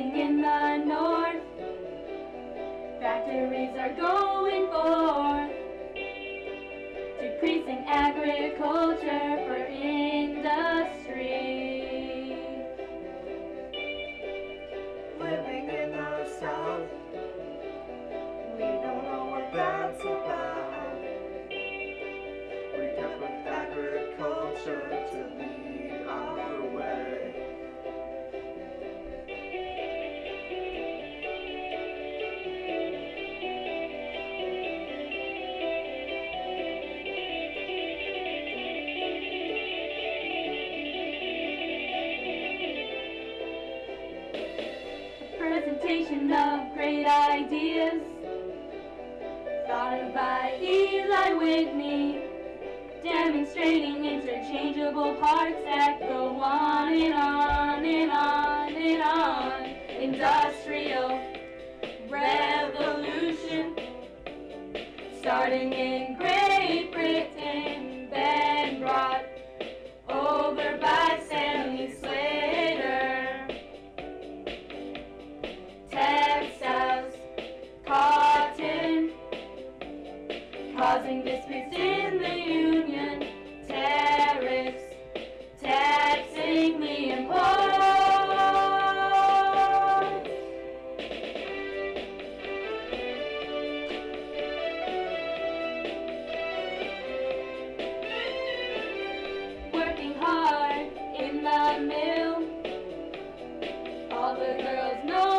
in the north. Factories are going forth, decreasing agriculture presentation of great ideas thought of by Eli Whitney, demonstrating interchangeable parts that go on and on and on and on. Industrial revolution starting in causing disputes in the union, tariffs, taxing the imports. Working hard in the mill. All the girls know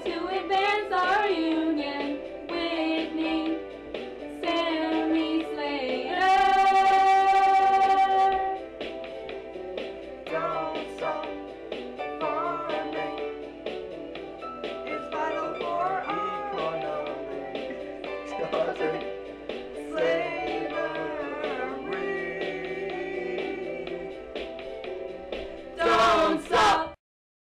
to advance our